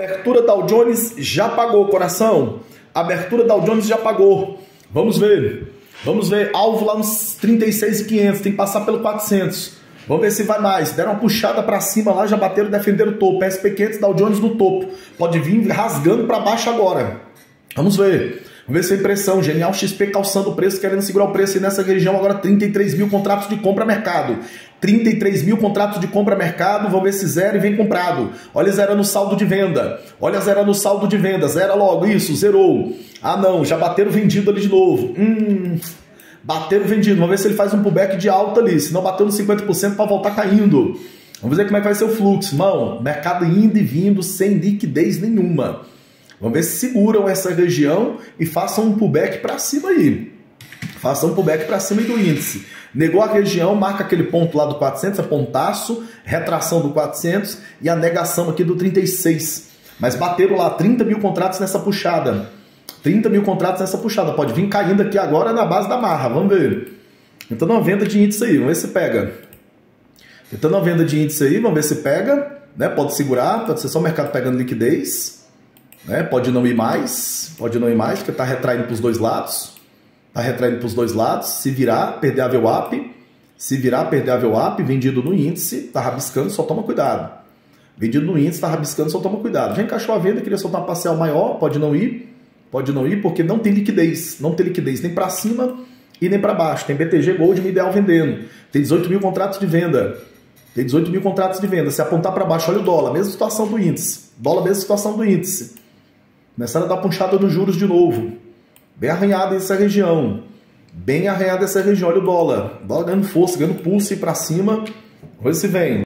Abertura Dow Jones já pagou, coração. Abertura Dow Jones já pagou. Vamos ver. Vamos ver. Alvo lá nos 36,500. Tem que passar pelo 400. Vamos ver se vai mais. Deram uma puxada para cima lá, já bateram, defenderam o topo. SP500 Dow Jones no topo. Pode vir rasgando para baixo agora. Vamos ver. Vamos ver se é impressão. Genial XP calçando o preço, querendo segurar o preço. E nessa região agora 33 mil contratos de compra mercado. 33 mil contratos de compra mercado. Vamos ver se zera e vem comprado. Olha zerando o saldo de venda. Olha zerando o saldo de venda. Zera logo. Isso, zerou. Ah não, já bateram vendido ali de novo. Hum... Bateram vendido. Vamos ver se ele faz um pullback de alta ali. Se não bateu nos 50% para voltar caindo. Vamos ver como é que vai ser o fluxo. Mão, mercado indo e vindo sem liquidez nenhuma. Vamos ver se seguram essa região e façam um pullback para cima aí. Façam um pullback para cima do índice. Negou a região, marca aquele ponto lá do 400, é retração do 400 e a negação aqui do 36. Mas bateram lá 30 mil contratos nessa puxada. 30 mil contratos nessa puxada. Pode vir caindo aqui agora na base da marra. Vamos ver. Tentando uma venda de índice aí. Vamos ver se pega. Tentando uma venda de índice aí. Vamos ver se pega. Né? Pode segurar. Pode ser só o mercado pegando liquidez. Né? Pode não ir mais, pode não ir mais, porque está retraindo para os dois lados. Está retraindo para os dois lados. Se virar, perder a VWAP. Se virar, perder a VWAP, vendido no índice, está rabiscando, só toma cuidado. Vendido no índice, está rabiscando, só toma cuidado. Já encaixou a venda, queria soltar uma parcial maior, pode não ir. Pode não ir, porque não tem liquidez. Não tem liquidez nem para cima e nem para baixo. Tem BTG Gold Ideal vendendo. Tem 18 mil contratos de venda. Tem 18 mil contratos de venda. Se apontar para baixo, olha o dólar. Mesma situação do índice. Dólar, mesma situação do índice. Começaram a dar puxada nos juros de novo. Bem arranhada essa região. Bem arranhada essa região. Olha o dólar. O dólar ganhando força, ganhando pulso para cima. Ver se vem.